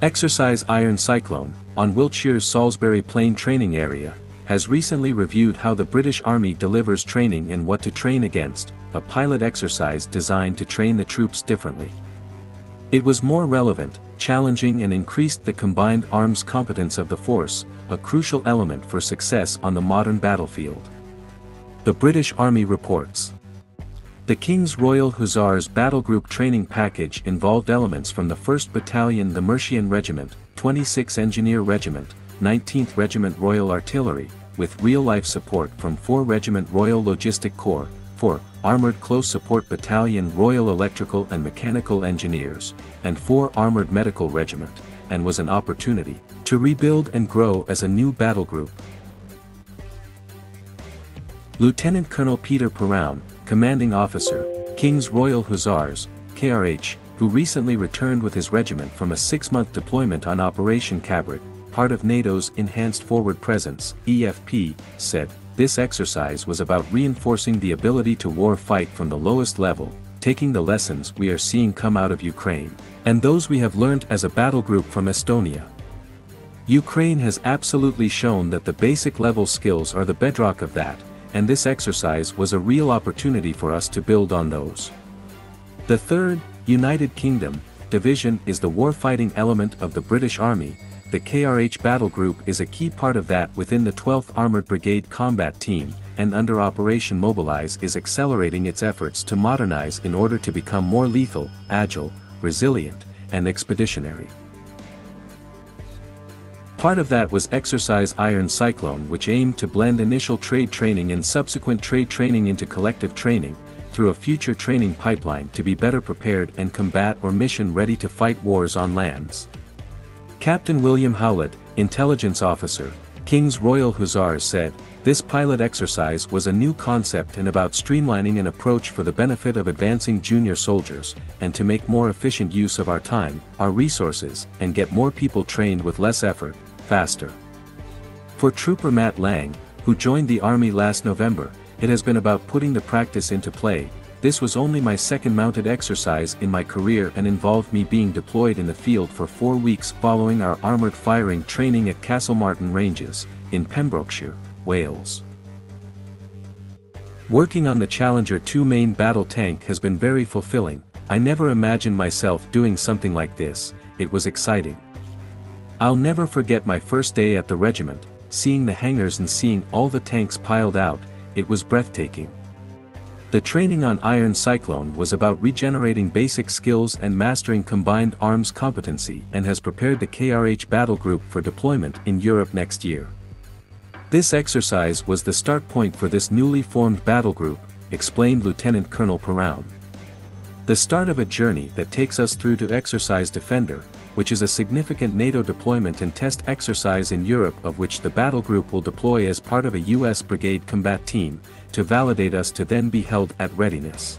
Exercise Iron Cyclone, on Wiltshire's Salisbury Plain training area, has recently reviewed how the British Army delivers training and what to train against, a pilot exercise designed to train the troops differently. It was more relevant, challenging and increased the combined arms competence of the force, a crucial element for success on the modern battlefield. The British Army reports. The King's Royal Hussars Battle Group training package involved elements from the 1st Battalion the Mercian Regiment, 26th Engineer Regiment, 19th Regiment Royal Artillery, with real-life support from 4 Regiment Royal Logistic Corps, 4 Armoured Close Support Battalion Royal Electrical and Mechanical Engineers, and 4 Armoured Medical Regiment, and was an opportunity to rebuild and grow as a new battle group. Lieutenant Colonel Peter Perrown, commanding officer, King's Royal Hussars, KRH, who recently returned with his regiment from a six-month deployment on Operation Cabrit, part of NATO's Enhanced Forward Presence, EFP, said, this exercise was about reinforcing the ability to war fight from the lowest level, taking the lessons we are seeing come out of Ukraine, and those we have learned as a battle group from Estonia. Ukraine has absolutely shown that the basic level skills are the bedrock of that, and this exercise was a real opportunity for us to build on those. The 3rd, United Kingdom, Division is the warfighting element of the British Army, the KRH Battle Group is a key part of that within the 12th Armoured Brigade Combat Team, and under Operation Mobilize is accelerating its efforts to modernize in order to become more lethal, agile, resilient, and expeditionary. Part of that was Exercise Iron Cyclone which aimed to blend initial trade training and subsequent trade training into collective training, through a future training pipeline to be better prepared and combat or mission ready to fight wars on lands. Captain William Howlett, intelligence officer, King's Royal Hussars said, this pilot exercise was a new concept and about streamlining an approach for the benefit of advancing junior soldiers, and to make more efficient use of our time, our resources, and get more people trained with less effort, faster. For Trooper Matt Lang, who joined the Army last November, it has been about putting the practice into play, this was only my second mounted exercise in my career and involved me being deployed in the field for four weeks following our armoured firing training at Castlemartin Ranges, in Pembrokeshire, Wales. Working on the Challenger 2 main battle tank has been very fulfilling, I never imagined myself doing something like this, it was exciting. I'll never forget my first day at the regiment, seeing the hangars and seeing all the tanks piled out, it was breathtaking. The training on Iron Cyclone was about regenerating basic skills and mastering combined arms competency and has prepared the KRH battle group for deployment in Europe next year. This exercise was the start point for this newly formed battle group, explained Lieutenant Colonel Perrown. The start of a journey that takes us through to Exercise Defender, which is a significant NATO deployment and test exercise in Europe of which the battle group will deploy as part of a US brigade combat team, to validate us to then be held at readiness.